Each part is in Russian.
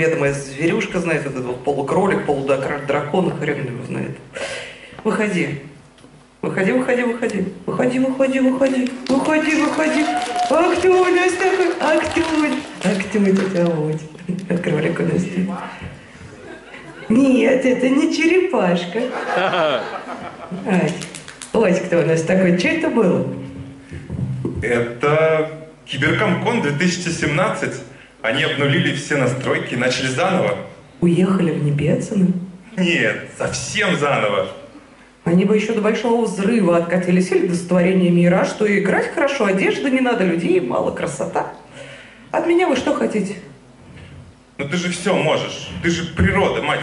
неведомая зверюшка знает, вот этот вот полукролик, полудракон, хрен его знает. Выходи. Выходи, выходи, выходи. Выходи, выходи, выходи. Выходи, выходи. Актюнь, Настя, актюнь. Актюнь, тетя Авось. Открывали Настя. Нет, это не черепашка. Ать. Ось, кто у нас такой? Что это было? Это Киберкомкон 2017. Они обнулили все настройки и начали заново. Уехали в Небецыно? Нет, совсем заново. Они бы еще до большого взрыва откатились или до сотворения мира, что и играть хорошо, одежды не надо, людей мало, красота. От меня вы что хотите? Ну ты же все можешь. Ты же природа, мать.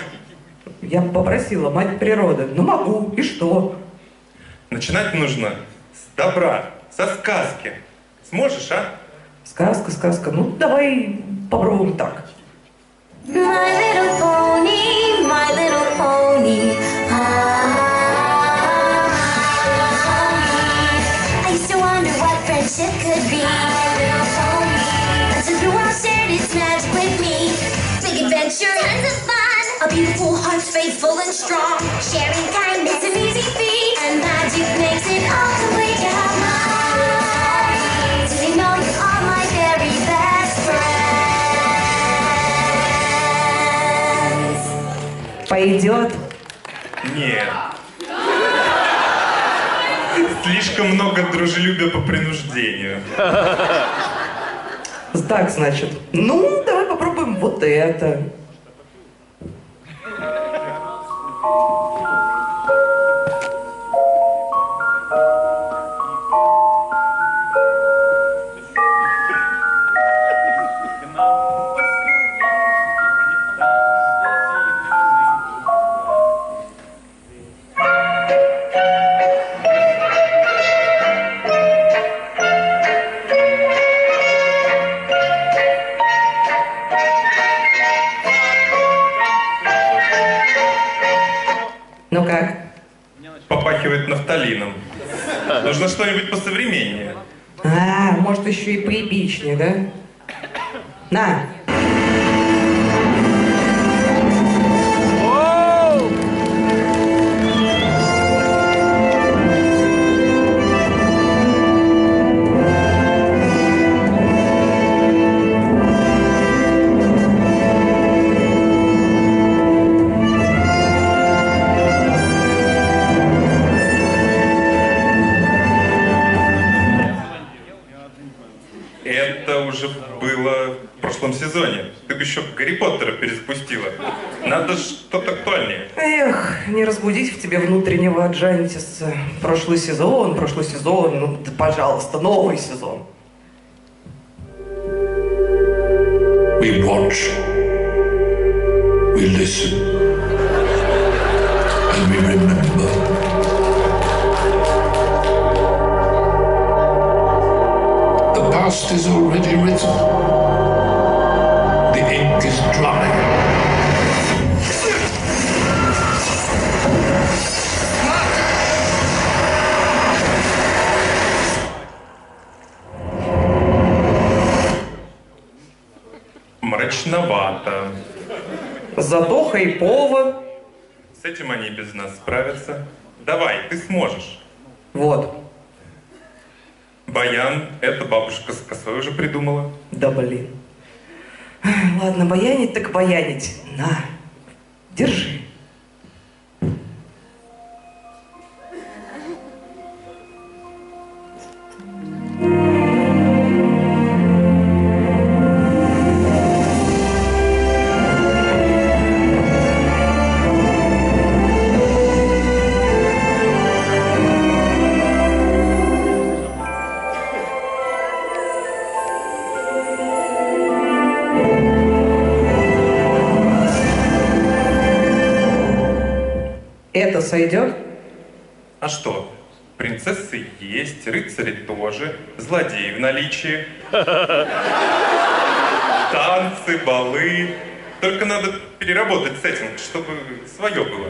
Я попросила, мать природа. Ну могу, и что? Начинать нужно с добра, со сказки. Сможешь, а? Сказка, сказка. Ну, давай попробуем так. My little pony, my little pony. Ah, I used to wonder what friendship could be. My little pony. Until the world shared its magic with me. Big adventure, tons of fun. A beautiful heart, faithful and strong. Пойдет. Нет. Слишком много дружелюбия по принуждению. Так, значит. Ну, давай попробуем вот это. Что-нибудь посовременнее. А, может еще и поэпичнее, да? На. Уже было в прошлом сезоне. Ты бы еще Гарри Поттера перезапустила. Надо что-то актуальнее. Эх, не разбудить в тебе внутреннего Аджантиса. Прошлый сезон, прошлый сезон, ну, да, пожалуйста, новый сезон. We watch, we listen, and we remember. The past is already written. The ink is dry. Мрачновато. Зато хайпово. С этим они без нас справятся. Давай, ты сможешь. Вот. Баян, это бабушка с косой уже придумала. Да блин. Ладно, баянить так баянить. На, держи. Это сойдет? А что? Принцессы есть, рыцари тоже, злодеи в наличии. Танцы, балы. Только надо переработать сеттинг, чтобы свое было.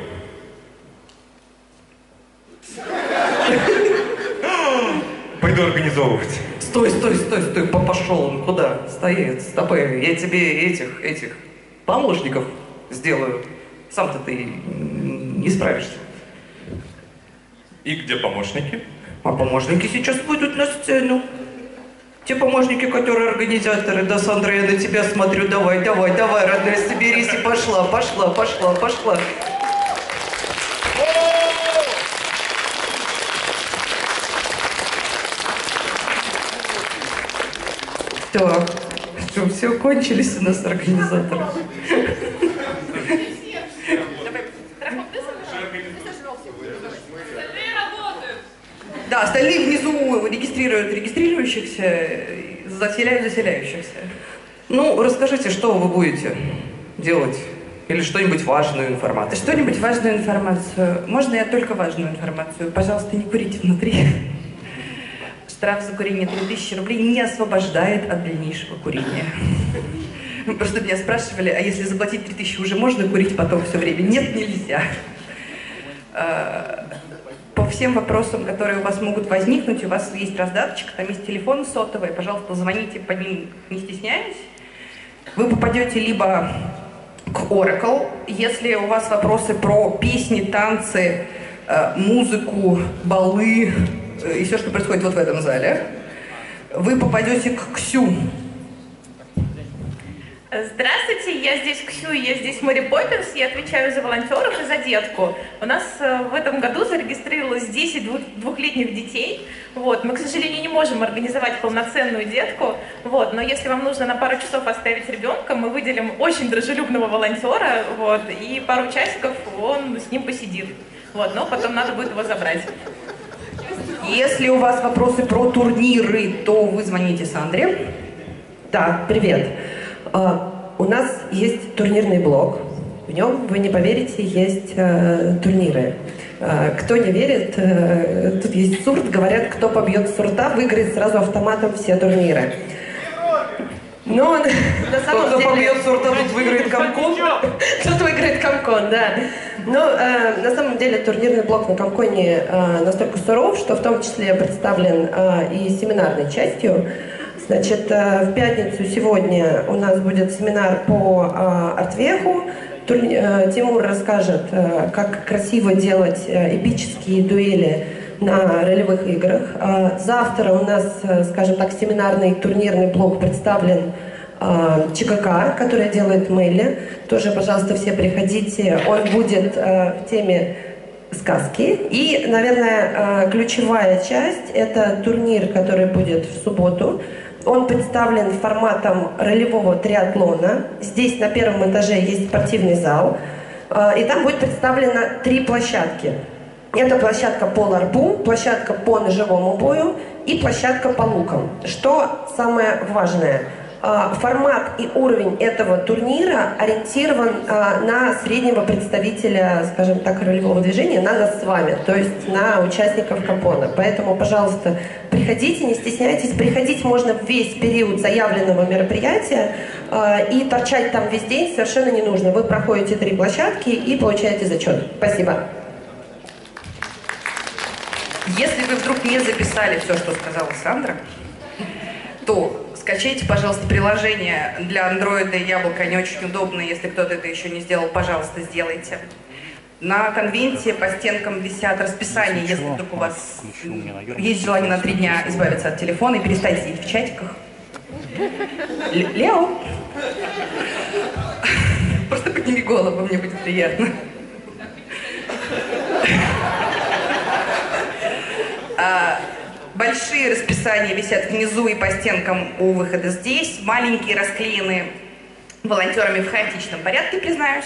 буду организовывать. Стой, стой, стой, стой, по- пошел он куда? Стоит, стопы. Я тебе этих, этих помощников сделаю. Сам-то ты не справишься. И где помощники? А помощники сейчас выйдут на сцену. Те помощники, которые организаторы, да, Сандра, я на тебя смотрю, давай, давай, давай, родная, соберись и пошла, пошла, пошла, пошла. Так, что, все, кончились у нас организаторы. Да, остальные внизу регистрируют регистрирующихся, заселяют заселяющихся. Ну, расскажите, что вы будете делать? Или что-нибудь важную информацию? Что-нибудь важную информацию. Можно я только важную информацию? Пожалуйста, не курите внутри. Штраф за курение 3000 рублей не освобождает от дальнейшего курения. Просто меня спрашивали, а если заплатить 3000, уже можно курить потом все время? Нет, нельзя. Всем вопросам, которые у вас могут возникнуть, у вас есть раздаточка, там есть телефон сотовый, пожалуйста, звоните по ним, не стесняясь. Вы попадете либо к Oracle, если у вас вопросы про песни, танцы, э, музыку, балы э, и все, что происходит вот в этом зале. Вы попадете к Ксю. Здравствуйте, я здесь Ксю, я здесь Мэри Поппинс, я отвечаю за волонтеров и за детку. У нас э, в этом году зарегистрировалось 10 двух- двухлетних детей, вот. мы, к сожалению, не можем организовать полноценную детку, вот. но если вам нужно на пару часов оставить ребенка, мы выделим очень дружелюбного волонтера, вот. и пару часиков он с ним посидит, вот. но потом надо будет его забрать. Если у вас вопросы про турниры, то вы звоните Сандре. Да, привет. А, У нас есть турнирный блок. В нем, вы не поверите, есть э, турниры. А, Кто не верит, э, тут есть сурт. Говорят, кто побьет сурта, выиграет сразу автоматом все турниры. Но на Тот, самом кто деле... побьет сурта, тут выиграет комкон. Кто-то выиграет Комкон, да. Но э, на самом деле турнирный блок на Комконе э, настолько суров, что в том числе представлен э, и семинарной частью. Значит, э, в пятницу сегодня у нас будет семинар по э, артвеху. Тур- э, Тимур расскажет, э, как красиво делать э, эпические дуэли на ролевых играх. Э, Завтра у нас, э, скажем так, семинарный турнирный блок представлен э, ЧКК, которая делает Мэлли. Тоже, пожалуйста, все приходите. Он будет э, в теме сказки. И, наверное, э, ключевая часть – это турнир, который будет в субботу. Он представлен форматом ролевого триатлона. Здесь на первом этаже есть спортивный зал. Э, И там будет представлено три площадки. Это площадка по ларпу, площадка по ножевому бою и площадка по лукам. Что самое важное? А, Формат и уровень этого турнира ориентирован а, на среднего представителя, скажем так, ролевого движения, на нас с вами, то есть на участников компона. Поэтому, пожалуйста, приходите, не стесняйтесь. Приходить можно весь период заявленного мероприятия а, и торчать там весь день совершенно не нужно. Вы проходите три площадки и получаете зачет. Спасибо. Если вы вдруг не записали все, что сказала Сандра, то скачайте, пожалуйста, приложение для андроида и яблоко. Они очень удобные. Если кто-то это еще не сделал, пожалуйста, сделайте. На конвенте по стенкам висят расписания, если вдруг у вас есть желание на три дня избавиться от телефона и перестать сидеть в чатиках. Л- Лео! Просто подними голову, мне будет приятно. Большие расписания висят внизу и по стенкам у выхода здесь. Маленькие расклеены волонтерами в хаотичном порядке, признаюсь.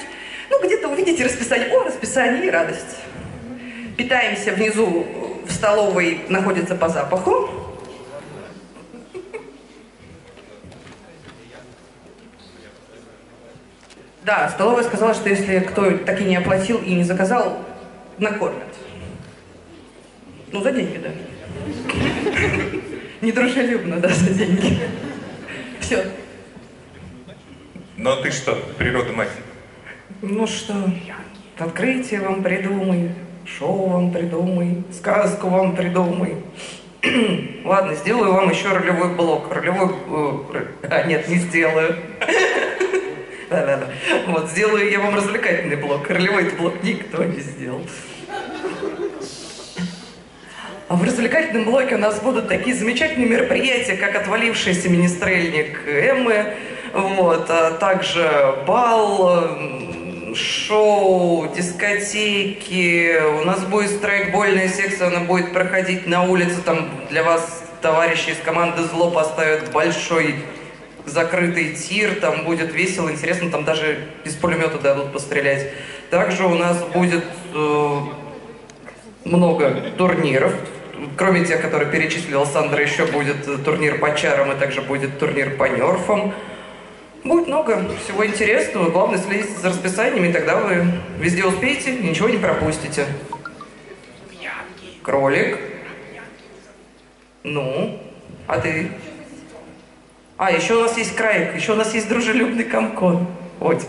Ну, где-то увидите расписание. О, расписание и радость. Питаемся внизу в столовой, находится по запаху. Да, столовая сказала, что если кто так и не оплатил и не заказал, накормят. Ну, за деньги, да. Недружелюбно, да, за деньги. Все. Но ты что, природа мать? Ну что, открытие вам придумай, шоу вам придумай, сказку вам придумай. Ладно, сделаю вам еще ролевой блок. Ролевой... э, А, нет, не сделаю. Да-да-да. Вот, сделаю я вам развлекательный блок. Ролевой блок никто не сделал. А в развлекательном блоке у нас будут такие замечательные мероприятия, как отвалившийся министрельник Эммы, вот, а также бал, шоу, дискотеки. У нас будет страйкбольная секция, она будет проходить на улице. Там для вас товарищи из команды «Зло» поставят большой закрытый тир, там будет весело, интересно, там даже из пулемета дадут пострелять. Также у нас будет э, много турниров. Кроме тех, которые перечислил Сандра, еще будет э, турнир по чарам и также будет турнир по нерфам. Будет много всего интересного. Главное следить за расписаниями, и тогда вы везде успеете ничего не пропустите. Кролик. Ну, а ты? А, еще у нас есть Крайк, еще у нас есть дружелюбный комкон. Вот.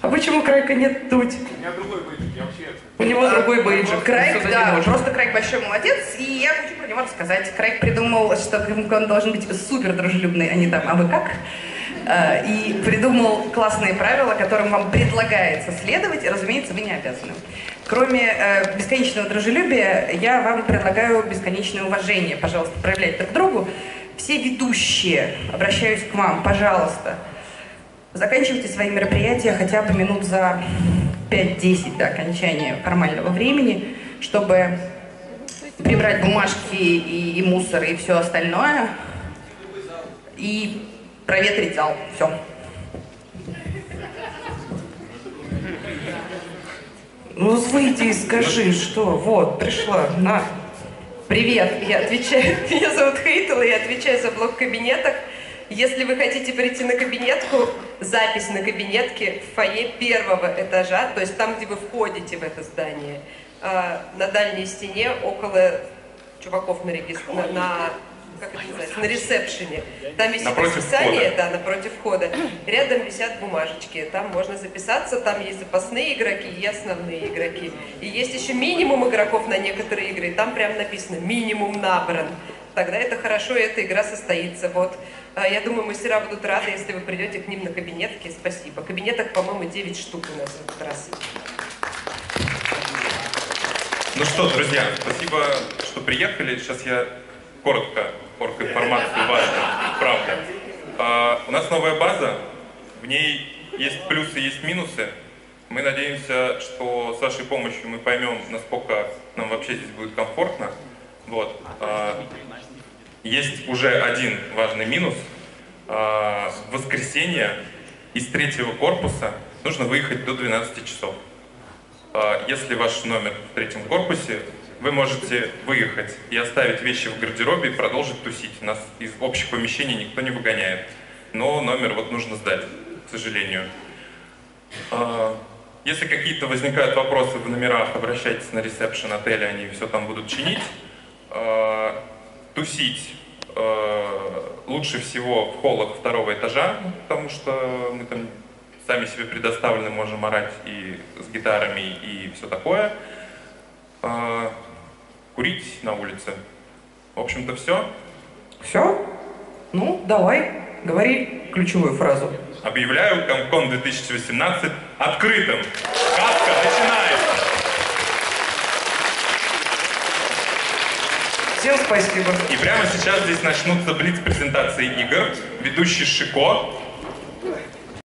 А почему Крайка нет тут? У него другой бейджик. Крайк, да, просто Крайк большой молодец, и я хочу про него рассказать. Крайк придумал, что он должен быть супер дружелюбный, а не там, а вы как? А, И придумал классные правила, которым вам предлагается следовать, и, разумеется, вы не обязаны. Кроме э, бесконечного дружелюбия, я вам предлагаю бесконечное уважение, пожалуйста, проявлять друг к другу. Все ведущие, обращаюсь к вам, пожалуйста, Заканчивайте свои мероприятия хотя бы минут за 5-10 до окончания формального времени, чтобы прибрать бумажки и, и мусор и все остальное и проветрить зал. Все. Ну, выйди и скажи, что вот, пришла, на. Привет, я отвечаю, меня зовут Хейтл, и я отвечаю за блок кабинеток. Если вы хотите прийти на кабинетку, запись на кабинетке в фойе первого этажа, то есть там, где вы входите в это здание, а, на дальней стене около чуваков на, регис- на, на- как это называется, на ресепшене. Там висит Напротив расписание, входа. да, напротив входа. Рядом висят бумажечки, там можно записаться, там есть запасные игроки и основные игроки. И есть еще минимум игроков на некоторые игры, там прям написано «минимум набран». Тогда это хорошо, и эта игра состоится. Вот. А, Я думаю, мастера будут рады, если вы придете к ним на кабинетки. Спасибо. Кабинеток, по-моему, 9 штук у нас в этот раз. Ну что, друзья, спасибо, что приехали. Сейчас я коротко, коротко информацию важную, правда. А, у нас новая база, в ней есть плюсы, есть минусы. Мы надеемся, что с вашей помощью мы поймем, насколько нам вообще здесь будет комфортно. Вот. А, есть уже один важный минус. А, в воскресенье из третьего корпуса нужно выехать до 12 часов. А, Если ваш номер в третьем корпусе, вы можете выехать и оставить вещи в гардеробе и продолжить тусить. Нас из общих помещений никто не выгоняет. Но номер вот нужно сдать, к сожалению. А, Если какие-то возникают вопросы в номерах, обращайтесь на ресепшн отеля, они все там будут чинить. Тусить э, лучше всего в холлах второго этажа, потому что мы там сами себе предоставлены, можем орать и с гитарами, и все такое. А, Курить на улице. В общем-то, все. Все? Ну, давай, говори ключевую фразу. Объявляю Комкон 2018 открытым. Каска начинается. Всем спасибо. И прямо сейчас здесь начнутся блиц-презентации игр. Ведущий Шико